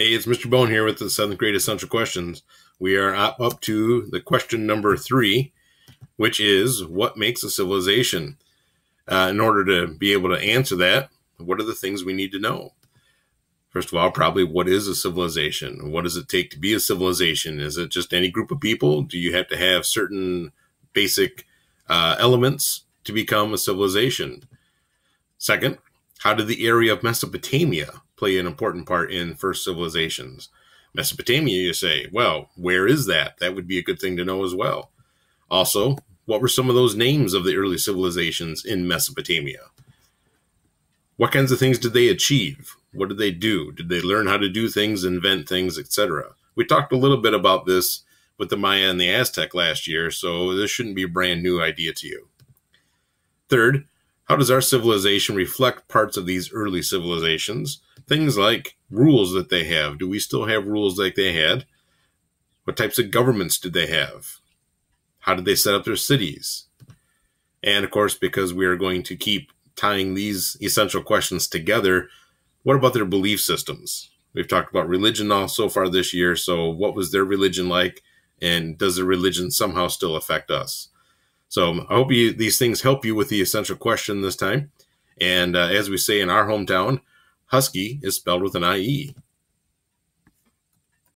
Hey, it's Mr. Bohn here with the seventh grade essential questions. We are up to the question number three, which is what makes a civilization? Uh, in order to be able to answer that, what are the things we need to know? First of all, probably what is a civilization? What does it take to be a civilization? Is it just any group of people? Do you have to have certain basic uh, elements to become a civilization? Second, how did the area of Mesopotamia play an important part in first civilizations. Mesopotamia, you say, well, where is that? That would be a good thing to know as well. Also, what were some of those names of the early civilizations in Mesopotamia? What kinds of things did they achieve? What did they do? Did they learn how to do things, invent things, etc.? We talked a little bit about this with the Maya and the Aztec last year, so this shouldn't be a brand new idea to you. Third, how does our civilization reflect parts of these early civilizations? Things like rules that they have. Do we still have rules like they had? What types of governments did they have? How did they set up their cities? And of course, because we are going to keep tying these essential questions together, what about their belief systems? We've talked about religion all so far this year. So, what was their religion like? And does the religion somehow still affect us? So I hope you, these things help you with the essential question this time. And uh, as we say in our hometown, Husky is spelled with an IE.